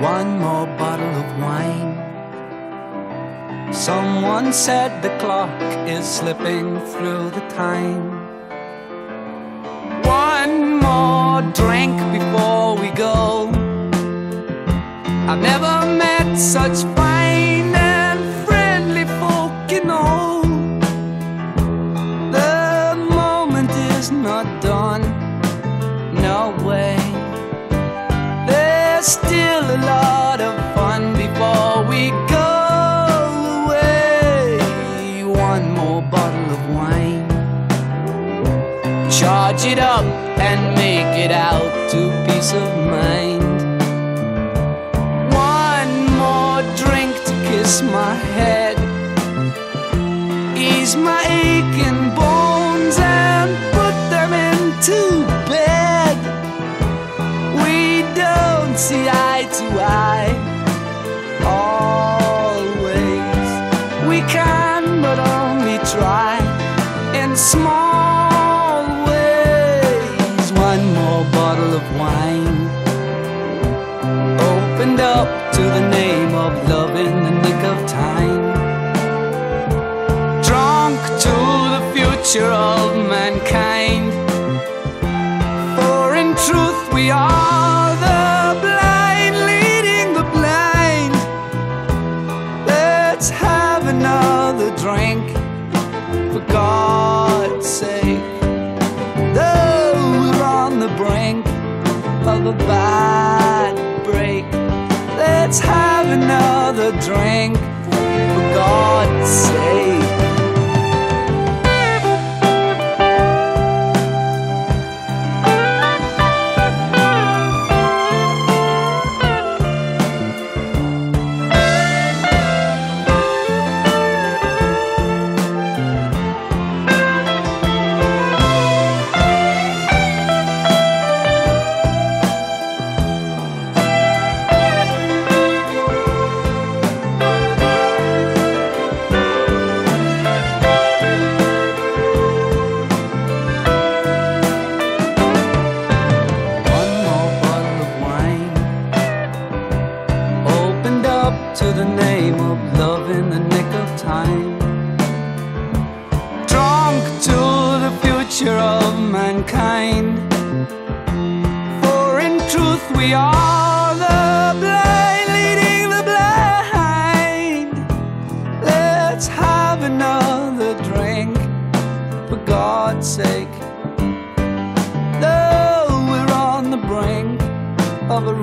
one more bottle of wine. Someone said the clock is slipping through the time. One more drink before we go. I've never met such fine it up and make it out to peace of mind. One more drink to kiss my head. Ease my aching bones and put them into bed. We don't see eye to eye. Always, we can but only try in small future of mankind. For in truth, we are the blind leading the blind. Let's have another drink, for God's sake. We're on the brink of a bad break, let's have another drink, for God's sake. Mankind. For in truth, we are the blind leading the blind. Let's have another drink, for God's sake. Though we're on the brink of a